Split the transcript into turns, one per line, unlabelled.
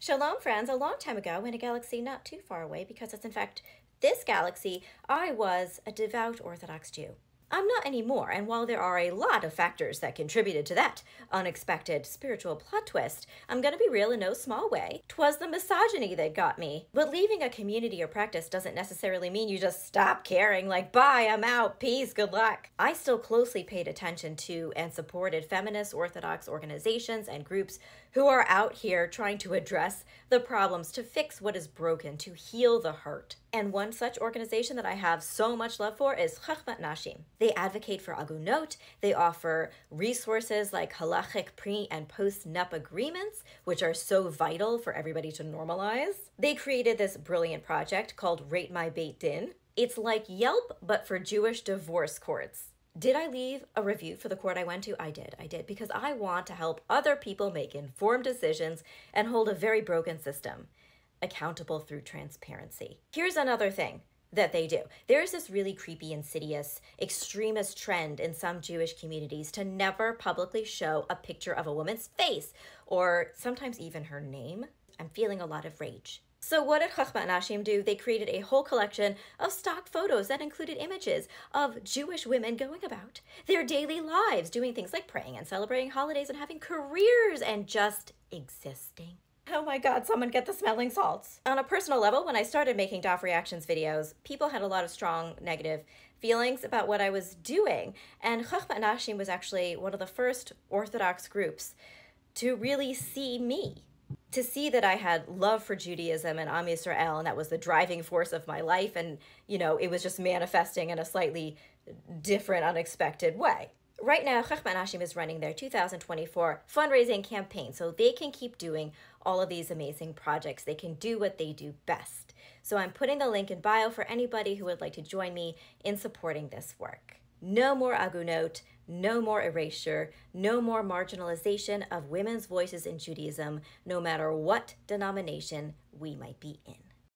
Shalom, friends. A long time ago, in a galaxy not too far away, because it's in fact this galaxy, I was a devout Orthodox Jew. I'm not anymore, and while there are a lot of factors that contributed to that unexpected spiritual plot twist, I'm gonna be real in no small way. Twas the misogyny that got me. But leaving a community or practice doesn't necessarily mean you just stop caring, like, bye, I'm out, peace, good luck. I still closely paid attention to and supported feminist Orthodox organizations and groups who are out here trying to address the problems, to fix what is broken, to heal the hurt. And one such organization that I have so much love for is Chochmat Nashim. They advocate for agunot. They offer resources like halachic pre and post nup agreements, which are so vital for everybody to normalize. They created this brilliant project called Rate My Beit Din. It's like Yelp, but for Jewish divorce courts. Did I leave a review for the court I went to? I did. I did because I want to help other people make informed decisions and hold a very broken system accountable through transparency. Here's another thing that they do. There's this really creepy, insidious, extremist trend in some Jewish communities to never publicly show a picture of a woman's face or sometimes even her name. I'm feeling a lot of rage. So what did Chochmat Nashim do? They created a whole collection of stock photos that included images of Jewish women going about their daily lives, doing things like praying and celebrating holidays and having careers and just existing. Oh my god, someone get the smelling salts. On a personal level, when I started making Daf Reactions videos, people had a lot of strong negative feelings about what I was doing. And Chochmat Nashim was actually one of the first Orthodox groups to really see me to see that I had love for Judaism and Am Yisrael, and that was the driving force of my life, and you know, it was just manifesting in a slightly different, unexpected way. Right now, Chochmat Nashim is running their 2024 fundraising campaign, so they can keep doing all of these amazing projects. They can do what they do best. So I'm putting the link in bio for anybody who would like to join me in supporting this work. No more agunot, no more erasure, no more marginalization of women's voices in Judaism, no matter what denomination we might be in.